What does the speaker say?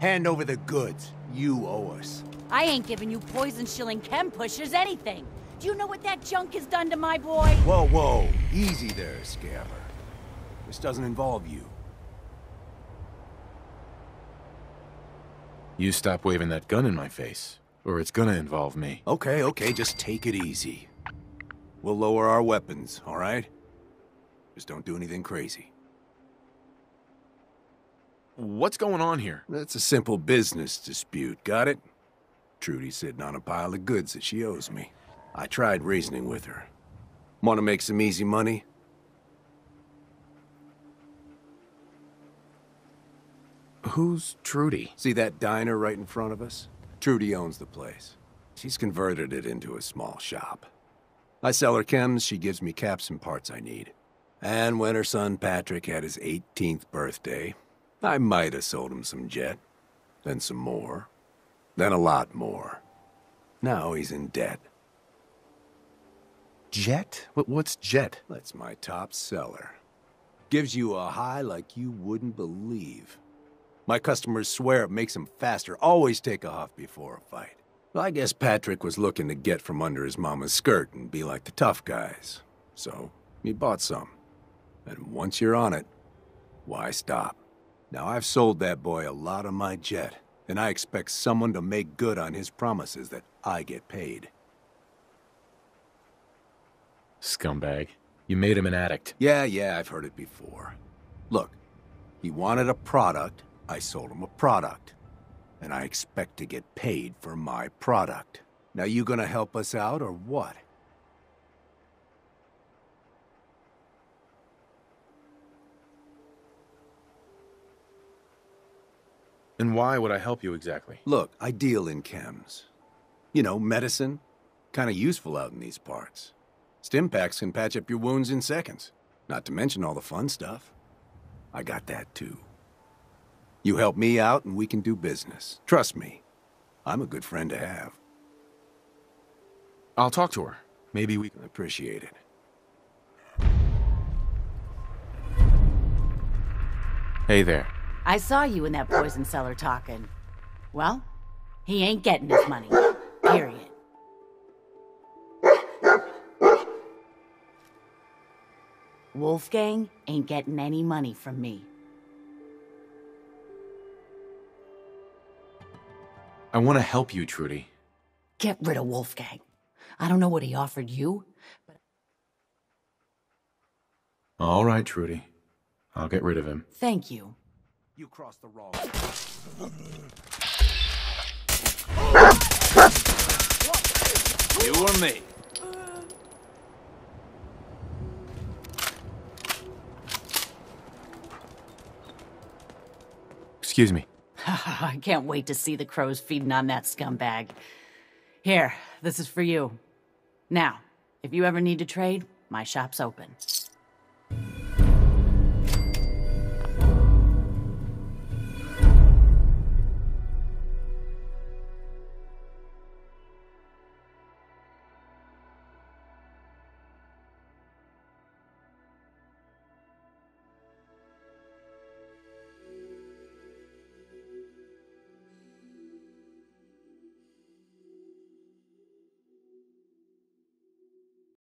Hand over the goods. You owe us. I ain't giving you poison shilling chem pushers anything. Do you know what that junk has done to my boy? Whoa, whoa. Easy there, Scavver. This doesn't involve you. You stop waving that gun in my face, or it's gonna involve me. Okay, okay, just take it easy. We'll lower our weapons, all right? Just don't do anything crazy. What's going on here? It's a simple business dispute, got it? Trudy's sitting on a pile of goods that she owes me. I tried reasoning with her. Want to make some easy money? Who's Trudy? See that diner right in front of us? Trudy owns the place. She's converted it into a small shop. I sell her chems, she gives me caps and parts I need. And when her son Patrick had his 18th birthday, I might have sold him some jet. Then some more. Then a lot more. Now he's in debt. Jet? What's Jet? That's my top seller. Gives you a high like you wouldn't believe. My customers swear it makes them faster, always take a huff before a fight. Well, I guess Patrick was looking to get from under his mama's skirt and be like the tough guys. So, he bought some. And once you're on it, why stop? Now, I've sold that boy a lot of my jet, and I expect someone to make good on his promises that I get paid. Scumbag. You made him an addict. Yeah, yeah, I've heard it before. Look, he wanted a product, I sold him a product. And I expect to get paid for my product. Now you gonna help us out, or what? And why would I help you exactly? Look, I deal in chems. You know, medicine. Kinda useful out in these parts. Stimpaks can patch up your wounds in seconds. Not to mention all the fun stuff. I got that too. You help me out and we can do business. Trust me, I'm a good friend to have. I'll talk to her. Maybe we can... Appreciate it. Hey there. I saw you in that poison seller talking. Well, he ain't getting his money. Period. Wolfgang ain't getting any money from me. I want to help you, Trudy. Get rid of Wolfgang. I don't know what he offered you, but All right, Trudy. I'll get rid of him. thank you. You crossed the wrong. You or me? Excuse me. I can't wait to see the crows feeding on that scumbag. Here, this is for you. Now, if you ever need to trade, my shop's open.